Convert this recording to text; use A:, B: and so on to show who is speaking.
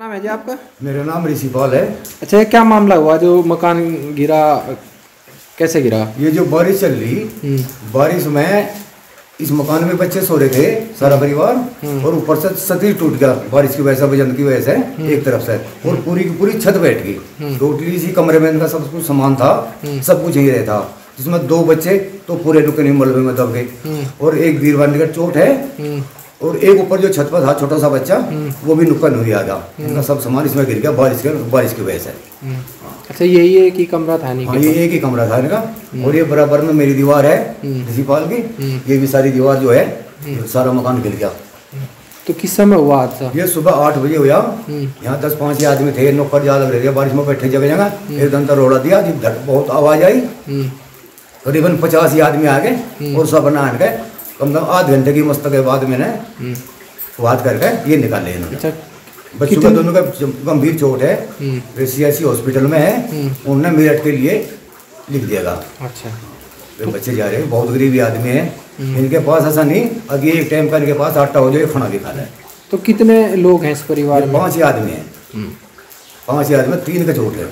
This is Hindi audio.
A: नाम है जी आपका?
B: मेरा नाम ऋषिपाल है।
A: अच्छा क्या मामला हुआ? जो मकान गिरा कैसे गिरा?
B: ये जो बारिश चल रही
A: हम्म,
B: बारिश में इस मकान में बच्चे सो रहे थे सारा परिवार और ऊपर से छतरी टूट गया बारिश की वजह से वज़न की वजह से एक तरफ़ से और पूरी की पूरी छत बैठ गई। टोटली इसी कमरे में इनका सब कुछ सामान था सब कुछ यही रहता। जिसमें दो बच्चे तो पूरे रुके नहीं मलबे में दब गए। और एक वीर का चोट है।
A: हम्म,
B: और एक ऊपर जो छत पर था छोटा सा बच्चा वो भी नुक्कड़ आ गया इनका सब सामान इसमें गिर गया बारिश के बारिश की वजह से।
A: हम्म। अच्छा यही एक ही कमरा था नहीं
B: हाँ ये एक ही कमरा था इनका। और ये बराबर में मेरी दीवार है ऋषिपाल की। ये भी सारी दीवार जो है सारा मकान गिर गया।
A: तो किस समय हुआ हादसा?
B: ये सुबह आठ बजे हुआ। यहाँ दस पाँच ही आदमी थे नौकर ज़्यादा लग रहे थे बारिश में बैठे जगह जगह। एक दंतर रोड़ा दिया बहुत आवाज़ आई।
A: हम्म,
B: करीबन पचास ही आदमी आ गए और सब नहान गए। कम से कम आध घंटे की मस्त के बाद मैंने
A: हम्म।
B: बात करके ये निकाले इन्होंने।
A: अच्छा
B: बच्चों का दोनों का गंभीर चोट है।
A: हम्म,
B: सीएससी हॉस्पिटल में है। उन्होंने मेरठ के लिए लिख दिएगा
A: अच्छा।
B: वे बच्चे जा रहे हैं बहुत गरीबी आदमी है। इनके पास ऐसा नहीं अभी एक टाइम का इनके पास आटा हो जाए खाना भी खा ले।
A: तो कितने लोग हैं इस परिवार में?
B: पाँच ही आदमी है।
A: हम्म,
B: पाँच ही आदमी तीन का चोट है।